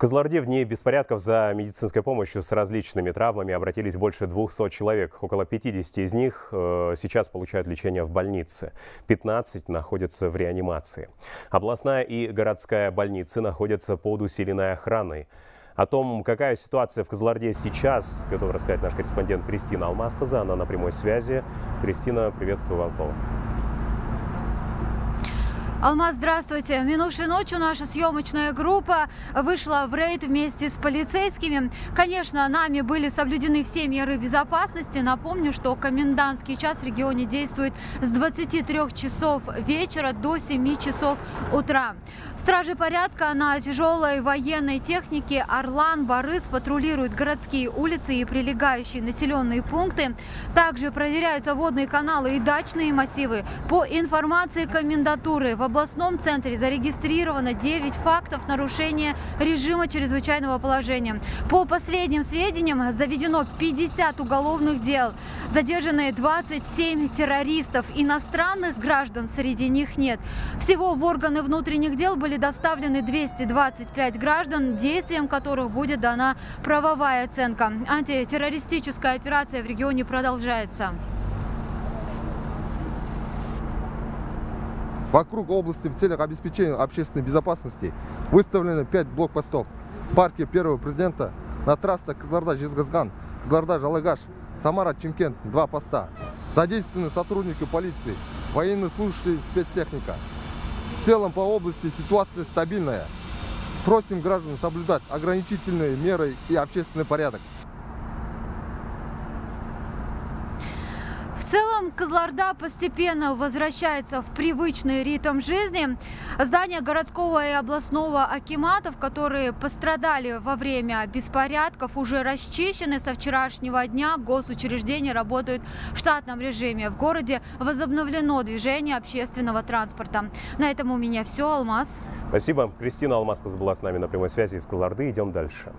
Козларде в дни беспорядков за медицинской помощью с различными травмами обратились больше 200 человек. Около 50 из них э, сейчас получают лечение в больнице. 15 находятся в реанимации. Областная и городская больницы находятся под усиленной охраной. О том, какая ситуация в Козларде сейчас, готов рассказать наш корреспондент Кристина Алмасхаза. Она на прямой связи. Кристина, приветствую вам слово. Алмаз, здравствуйте. Минувшей ночью наша съемочная группа вышла в рейд вместе с полицейскими. Конечно, нами были соблюдены все меры безопасности. Напомню, что комендантский час в регионе действует с 23 часов вечера до 7 часов утра. Стражи порядка на тяжелой военной технике «Орлан», «Борыс» патрулируют городские улицы и прилегающие населенные пункты. Также проверяются водные каналы и дачные массивы. По информации комендатуры в областном центре зарегистрировано 9 фактов нарушения режима чрезвычайного положения. По последним сведениям заведено 50 уголовных дел. Задержаны 27 террористов. Иностранных граждан среди них нет. Всего в органы внутренних дел были доставлены 225 граждан, действием которых будет дана правовая оценка. Антитеррористическая операция в регионе продолжается. Вокруг области в целях обеспечения общественной безопасности выставлено 5 блокпостов. В парке первого президента на трассах Кызылорда-Жезгазган, Кызылорда-Жалыгаш, Самара-Чимкент два поста. Задействованы сотрудники полиции, военнослужащие спецтехника. В целом по области ситуация стабильная. Просим граждан соблюдать ограничительные меры и общественный порядок. Целом Козларда постепенно возвращается в привычный ритм жизни. Здания городского и областного акиматов, которые пострадали во время беспорядков, уже расчищены. Со вчерашнего дня госучреждения работают в штатном режиме. В городе возобновлено движение общественного транспорта. На этом у меня все. Алмаз. Спасибо. Кристина Алмазкас была с нами на прямой связи из Козларды. Идем дальше.